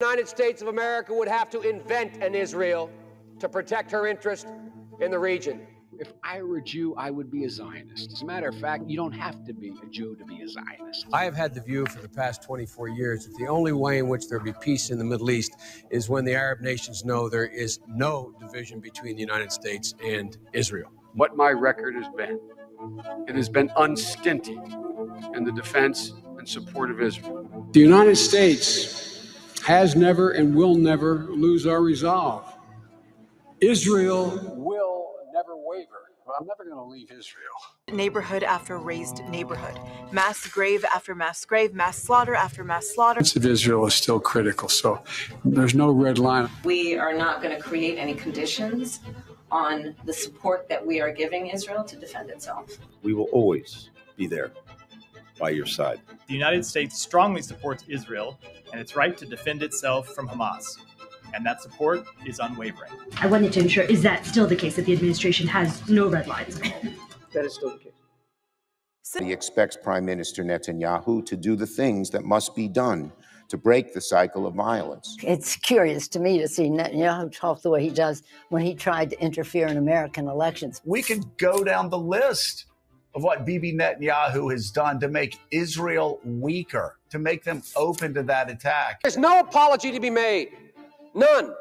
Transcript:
The United States of America would have to invent an Israel to protect her interest in the region. If I were a Jew, I would be a Zionist. As a matter of fact, you don't have to be a Jew to be a Zionist. I have had the view for the past 24 years that the only way in which there will be peace in the Middle East is when the Arab nations know there is no division between the United States and Israel. What my record has been, it has been unstinted in the defense and support of Israel. The United States has never and will never lose our resolve. Israel will never waver. I'm never going to leave Israel. Neighborhood after razed neighborhood, mass grave after mass grave, mass slaughter after mass slaughter. of Israel is still critical, so there's no red line. We are not going to create any conditions on the support that we are giving Israel to defend itself. We will always be there by your side. The United States strongly supports Israel and its right to defend itself from Hamas. And that support is unwavering. I wanted to ensure is that still the case that the administration has no red lines? That is still the case. So- He expects Prime Minister Netanyahu to do the things that must be done to break the cycle of violence. It's curious to me to see Netanyahu talk the way he does when he tried to interfere in American elections. We could go down the list of what Bibi Netanyahu has done to make Israel weaker, to make them open to that attack. There's no apology to be made. None.